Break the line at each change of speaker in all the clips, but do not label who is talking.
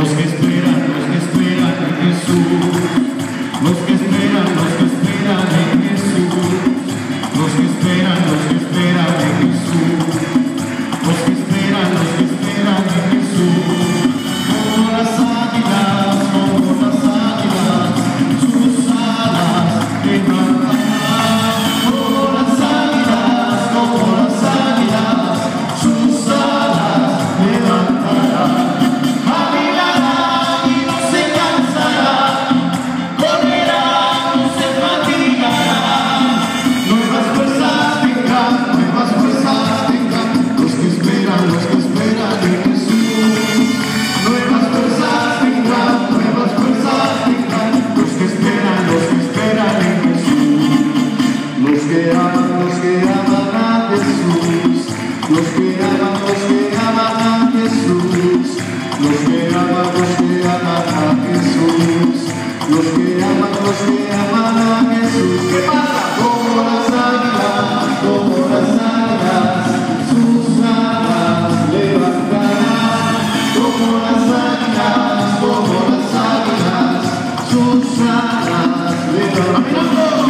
los que esperan, los que esperan en Jesús. los que aman a Jesús, los que aman, los que aman a Jesús, los que aman, los que aman a Jesús, los que aman, que a Jesús. ¿Qué pasa? Como las águilas, como las águilas, sus alas levantarán, como las águilas, como las águilas, sus alas levantarán.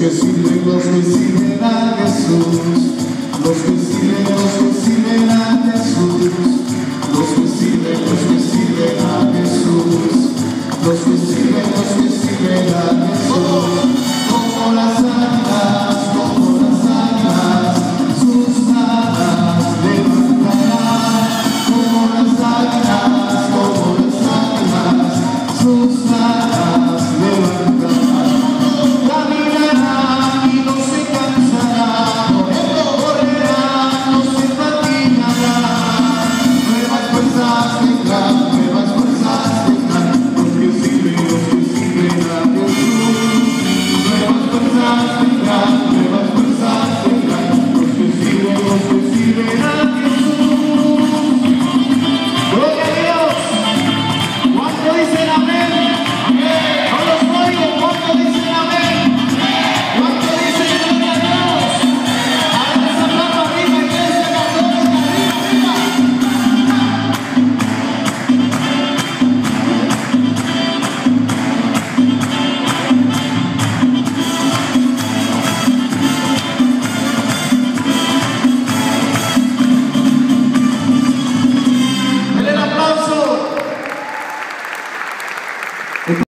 que sirven, los que sirven a Jesús, los que sirven, los que sirven a Jesús, los que sirven.